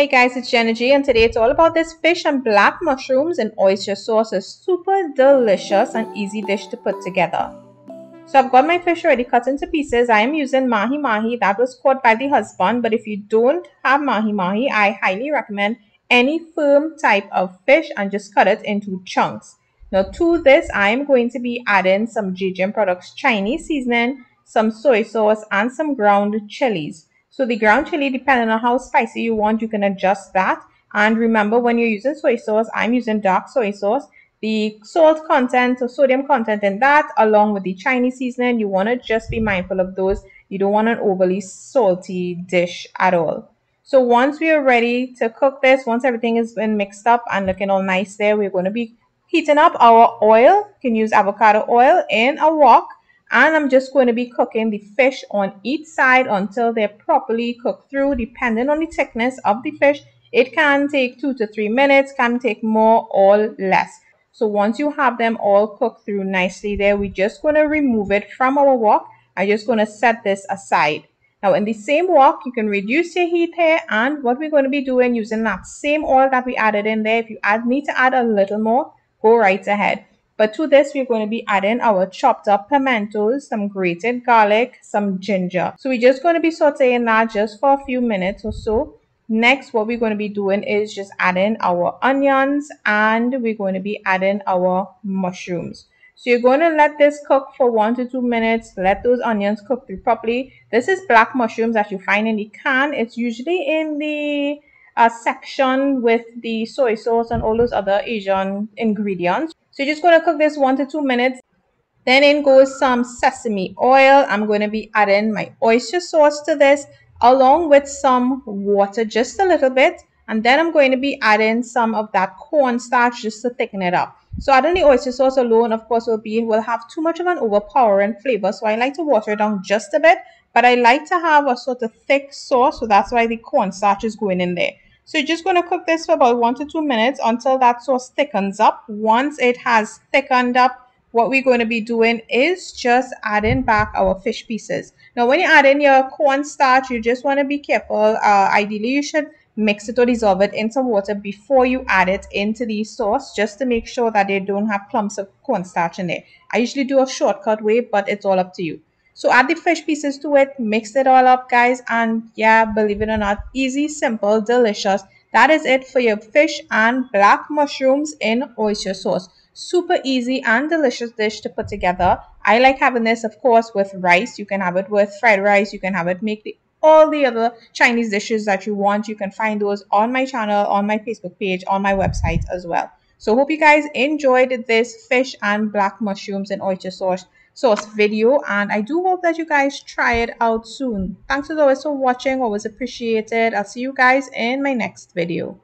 Hey guys, it's Jenna G and today it's all about this fish and black mushrooms and oyster sauce. A super delicious and easy dish to put together. So I've got my fish already cut into pieces. I am using mahi mahi that was caught by the husband but if you don't have mahi mahi, I highly recommend any firm type of fish and just cut it into chunks. Now to this, I am going to be adding some JGM Products Chinese seasoning, some soy sauce and some ground chilies. So the ground chili, depending on how spicy you want, you can adjust that. And remember, when you're using soy sauce, I'm using dark soy sauce. The salt content or sodium content in that, along with the Chinese seasoning, you want to just be mindful of those. You don't want an overly salty dish at all. So once we are ready to cook this, once everything has been mixed up and looking all nice there, we're going to be heating up our oil. You can use avocado oil in a wok and I'm just going to be cooking the fish on each side until they're properly cooked through depending on the thickness of the fish. It can take two to three minutes can take more or less. So once you have them all cooked through nicely there we're just going to remove it from our wok. I'm just going to set this aside. Now in the same wok you can reduce your heat here and what we're going to be doing using that same oil that we added in there if you add need to add a little more go right ahead but to this, we're going to be adding our chopped up pimentos, some grated garlic, some ginger. So we're just going to be sauteing that just for a few minutes or so. Next, what we're going to be doing is just adding our onions and we're going to be adding our mushrooms. So you're going to let this cook for one to two minutes. Let those onions cook through properly. This is black mushrooms that you find in the can. It's usually in the uh, section with the soy sauce and all those other Asian ingredients. So you're just going to cook this one to two minutes. Then in goes some sesame oil. I'm going to be adding my oyster sauce to this along with some water, just a little bit. And then I'm going to be adding some of that cornstarch just to thicken it up. So adding the oyster sauce alone, of course, will be will have too much of an overpowering flavor. So I like to water it down just a bit. But I like to have a sort of thick sauce. So that's why the cornstarch is going in there. So you're just going to cook this for about one to two minutes until that sauce thickens up. Once it has thickened up, what we're going to be doing is just adding back our fish pieces. Now, when you add in your cornstarch, you just want to be careful. Uh, ideally, you should mix it or dissolve it in some water before you add it into the sauce, just to make sure that they don't have clumps of cornstarch in there. I usually do a shortcut way, but it's all up to you. So add the fish pieces to it, mix it all up, guys. And yeah, believe it or not, easy, simple, delicious. That is it for your fish and black mushrooms in oyster sauce. Super easy and delicious dish to put together. I like having this, of course, with rice. You can have it with fried rice. You can have it make the all the other Chinese dishes that you want. You can find those on my channel, on my Facebook page, on my website as well. So hope you guys enjoyed this fish and black mushrooms and oyster sauce sauce video and I do hope that you guys try it out soon. Thanks as always for watching. Always appreciated. I'll see you guys in my next video.